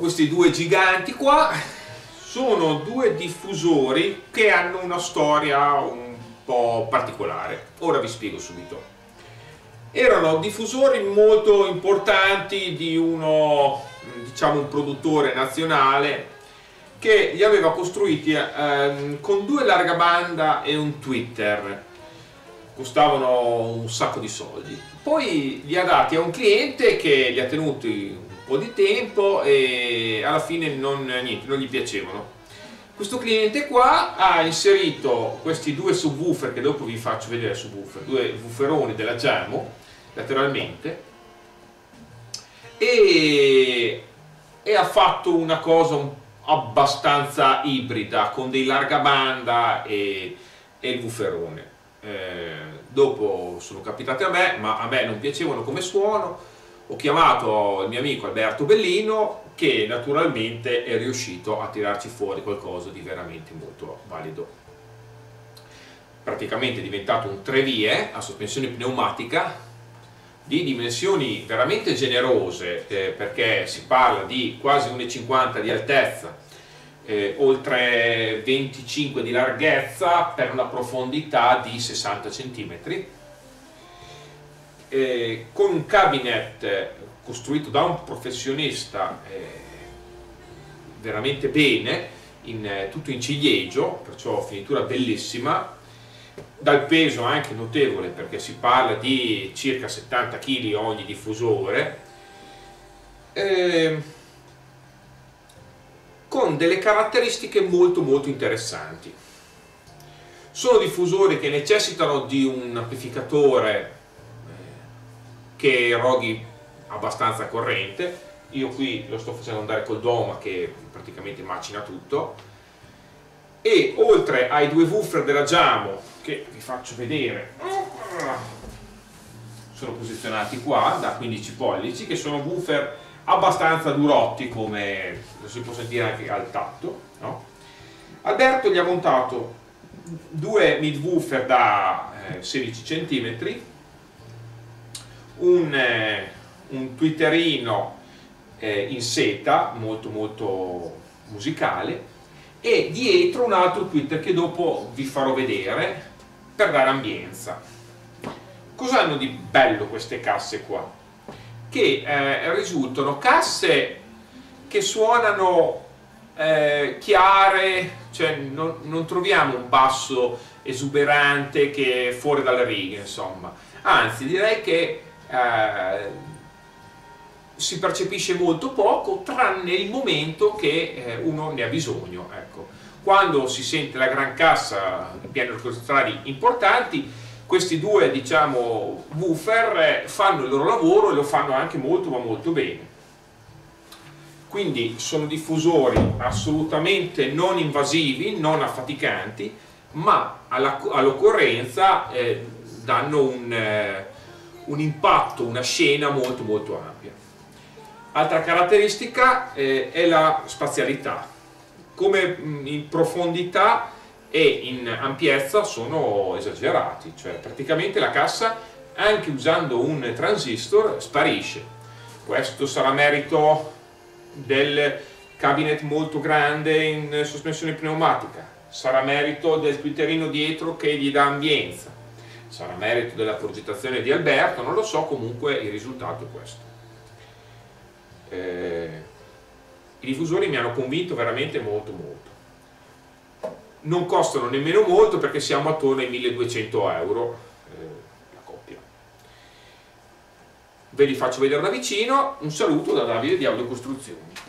questi due giganti qua sono due diffusori che hanno una storia un po' particolare. Ora vi spiego subito. Erano diffusori molto importanti di uno, diciamo, un produttore nazionale che li aveva costruiti ehm, con due larga banda e un Twitter. Costavano un sacco di soldi. Poi li ha dati a un cliente che li ha tenuti po' di tempo e alla fine non, niente, non gli piacevano. Questo cliente qua ha inserito questi due subwoofer che dopo vi faccio vedere subwoofer, due wooferoni della Jamo lateralmente e, e ha fatto una cosa abbastanza ibrida con dei larga banda e, e il wooferone. Eh, dopo sono capitate a me, ma a me non piacevano come suono. Ho chiamato il mio amico Alberto Bellino che naturalmente è riuscito a tirarci fuori qualcosa di veramente molto valido. Praticamente è diventato un tre vie a sospensione pneumatica di dimensioni veramente generose eh, perché si parla di quasi 1,50 di altezza eh, oltre 25 di larghezza per una profondità di 60 cm eh, con un cabinet costruito da un professionista eh, veramente bene in, eh, tutto in ciliegio perciò finitura bellissima dal peso anche notevole perché si parla di circa 70 kg ogni diffusore eh, con delle caratteristiche molto molto interessanti. Sono diffusori che necessitano di un amplificatore che eroghi abbastanza corrente io qui lo sto facendo andare col Doma che praticamente macina tutto e oltre ai due woofer della Jamo che vi faccio vedere sono posizionati qua da 15 pollici che sono woofer abbastanza durotti come lo si può sentire anche al tatto no? Alberto gli ha montato due mid woofer da eh, 16 cm un, eh, un twitterino eh, in seta molto molto musicale e dietro un altro twitter che dopo vi farò vedere per dare ambienza. Cosa hanno di bello queste casse qua? Che eh, risultano casse che suonano eh, chiare, cioè non, non, troviamo un basso esuberante che è fuori dalle righe, insomma. Anzi, direi che eh, si percepisce molto poco, tranne il momento che eh, uno ne ha bisogno. Ecco quando si sente la gran cassa in piani orchestrali importanti, questi due diciamo, woofer fanno il loro lavoro e lo fanno anche molto ma molto bene. Quindi sono diffusori assolutamente non invasivi, non affaticanti, ma all'occorrenza eh, danno un, eh, un, impatto, una scena molto molto ampia. Altra caratteristica eh, è la spazialità come in profondità e in ampiezza sono esagerati, cioè praticamente la cassa anche usando un transistor sparisce. Questo sarà merito del cabinet molto grande in sospensione pneumatica, sarà merito del twitterino dietro che gli dà ambienza, sarà merito della progettazione di Alberto, non lo so, comunque il risultato è questo. Eh, i diffusori mi hanno convinto veramente molto molto. Non costano nemmeno molto perché siamo attorno ai 1200 euro eh, la coppia. Ve li faccio vedere da vicino. Un saluto da Davide di Audio Costruzioni